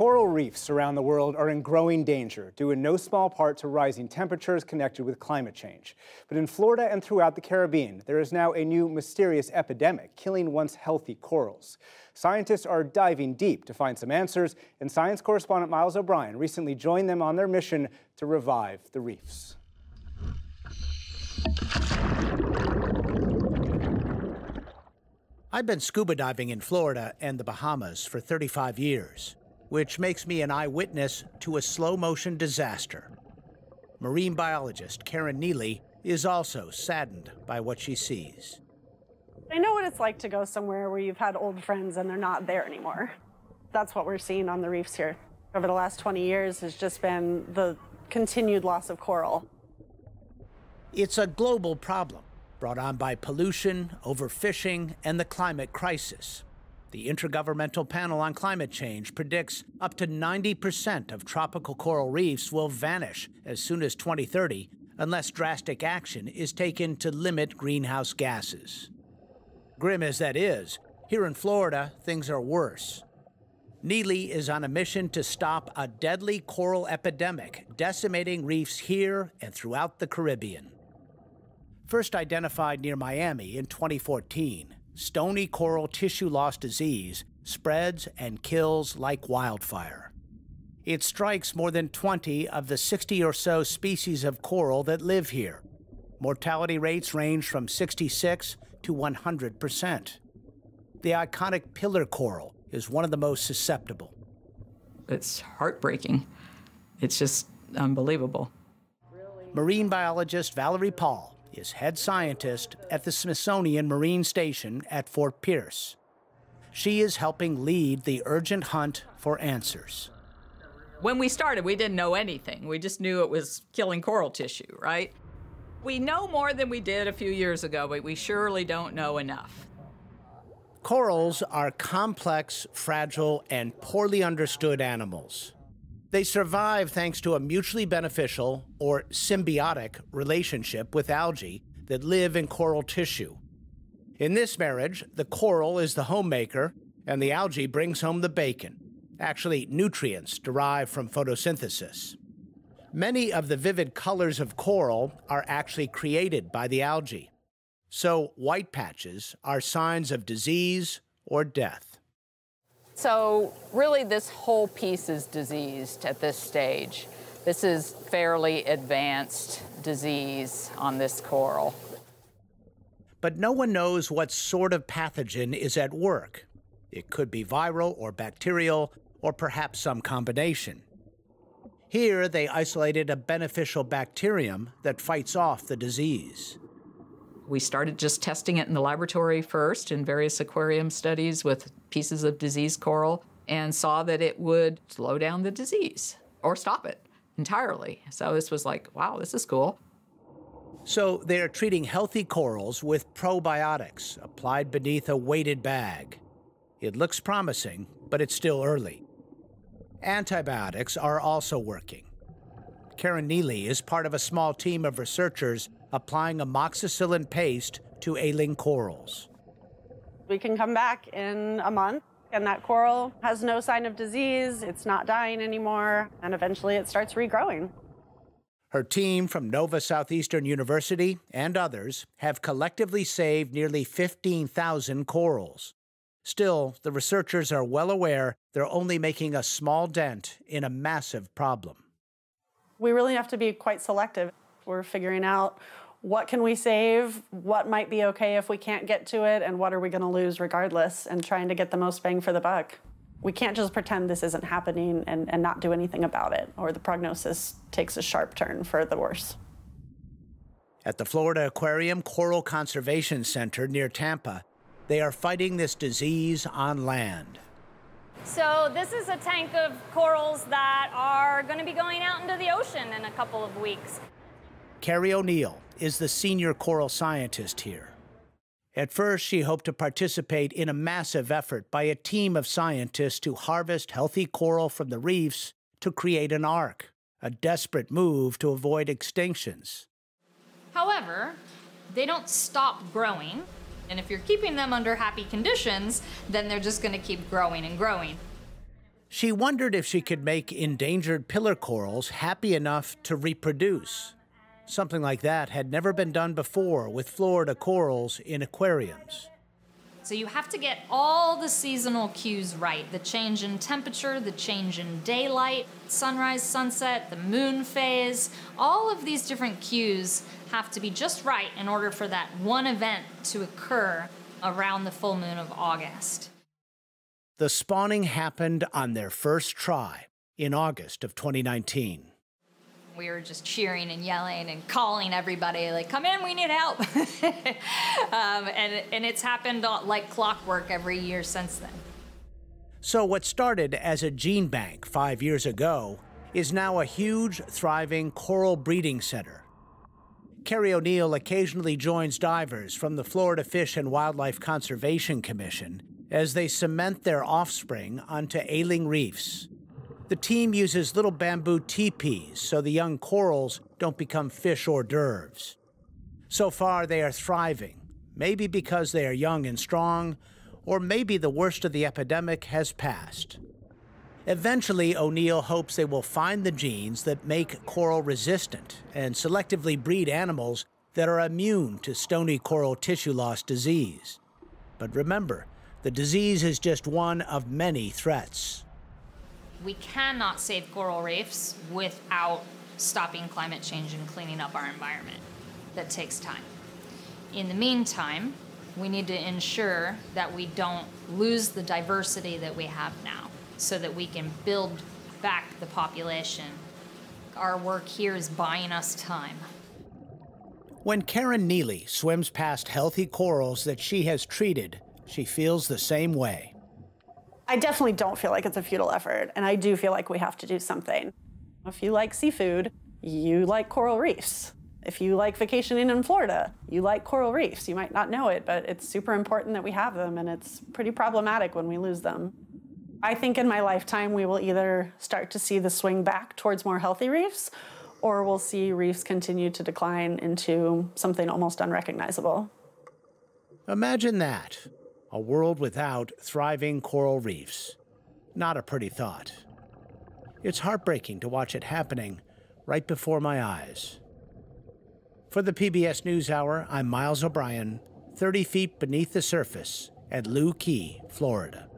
Coral reefs around the world are in growing danger, due in no small part to rising temperatures connected with climate change. But in Florida and throughout the Caribbean, there is now a new mysterious epidemic killing once healthy corals. Scientists are diving deep to find some answers, and science correspondent Miles O'Brien recently joined them on their mission to revive the reefs. I've been scuba diving in Florida and the Bahamas for 35 years, which makes me an eyewitness to a slow motion disaster. Marine biologist Karen Neely is also saddened by what she sees. I know what it's like to go somewhere where you've had old friends and they're not there anymore. That's what we're seeing on the reefs here. Over the last 20 years has just been the continued loss of coral. It's a global problem brought on by pollution, overfishing, and the climate crisis. The Intergovernmental Panel on Climate Change predicts up to 90% of tropical coral reefs will vanish as soon as 2030 unless drastic action is taken to limit greenhouse gases. Grim as that is, here in Florida, things are worse. Neely is on a mission to stop a deadly coral epidemic decimating reefs here and throughout the Caribbean. First identified near Miami in 2014, stony coral tissue loss disease spreads and kills like wildfire. It strikes more than 20 of the 60 or so species of coral that live here. Mortality rates range from 66 to 100%. The iconic pillar coral is one of the most susceptible. It's heartbreaking. It's just unbelievable. Marine biologist Valerie Paul is head scientist at the Smithsonian Marine Station at Fort Pierce. She is helping lead the urgent hunt for answers. When we started, we didn't know anything. We just knew it was killing coral tissue, right? We know more than we did a few years ago, but we surely don't know enough. Corals are complex, fragile, and poorly understood animals. They survive thanks to a mutually beneficial or symbiotic relationship with algae that live in coral tissue. In this marriage, the coral is the homemaker and the algae brings home the bacon, actually, nutrients derived from photosynthesis. Many of the vivid colors of coral are actually created by the algae. So, white patches are signs of disease or death. So really this whole piece is diseased at this stage. This is fairly advanced disease on this coral. But no one knows what sort of pathogen is at work. It could be viral or bacterial, or perhaps some combination. Here, they isolated a beneficial bacterium that fights off the disease. We started just testing it in the laboratory first in various aquarium studies with pieces of diseased coral and saw that it would slow down the disease or stop it entirely. So this was like, wow, this is cool. So they are treating healthy corals with probiotics applied beneath a weighted bag. It looks promising, but it's still early. Antibiotics are also working. Karen Neely is part of a small team of researchers applying amoxicillin paste to ailing corals. We can come back in a month and that coral has no sign of disease, it's not dying anymore, and eventually it starts regrowing. Her team from Nova Southeastern University and others have collectively saved nearly 15,000 corals. Still, the researchers are well aware they're only making a small dent in a massive problem. We really have to be quite selective. We're figuring out what can we save, what might be okay if we can't get to it, and what are we going to lose regardless, and trying to get the most bang for the buck. We can't just pretend this isn't happening and, and not do anything about it, or the prognosis takes a sharp turn for the worse. At the Florida Aquarium Coral Conservation Center near Tampa, they are fighting this disease on land. So this is a tank of corals that are going to be going out into the ocean in a couple of weeks. Keri O'Neil is the senior coral scientist here. At first, she hoped to participate in a massive effort by a team of scientists to harvest healthy coral from the reefs to create an ark, a desperate move to avoid extinctions. However, they don't stop growing, and if you're keeping them under happy conditions, then they're just going to keep growing and growing. She wondered if she could make endangered pillar corals happy enough to reproduce. Something like that had never been done before with Florida corals in aquariums. So you have to get all the seasonal cues right the change in temperature, the change in daylight, sunrise, sunset, the moon phase. All of these different cues have to be just right in order for that one event to occur around the full moon of August. The spawning happened on their first try in August of 2019. We were just cheering and yelling and calling everybody, like, come in, we need help. um, and, and it's happened like clockwork every year since then. So, what started as a gene bank five years ago is now a huge, thriving coral breeding center. Keri O'Neil occasionally joins divers from the Florida Fish and Wildlife Conservation Commission as they cement their offspring onto ailing reefs. The team uses little bamboo teepees so the young corals don't become fish hors d'oeuvres. So far, they are thriving, maybe because they are young and strong, or maybe the worst of the epidemic has passed. Eventually, O'Neil hopes they will find the genes that make coral resistant and selectively breed animals that are immune to stony coral tissue loss disease. But remember, the disease is just one of many threats. We cannot save coral reefs without stopping climate change and cleaning up our environment. That takes time. In the meantime, we need to ensure that we don't lose the diversity that we have now so that we can build back the population. Our work here is buying us time. When Karen Neely swims past healthy corals that she has treated, she feels the same way. I definitely don't feel like it's a futile effort, and I do feel like we have to do something. If you like seafood, you like coral reefs. If you like vacationing in Florida, you like coral reefs. You might not know it, but it's super important that we have them, and it's pretty problematic when we lose them. I think in my lifetime, we will either start to see the swing back towards more healthy reefs, or we'll see reefs continue to decline into something almost unrecognizable. Imagine that a world without thriving coral reefs. Not a pretty thought. It's heartbreaking to watch it happening right before my eyes. For the PBS NewsHour, I'm Miles O'Brien, 30 feet beneath the surface at Looe Key, Florida.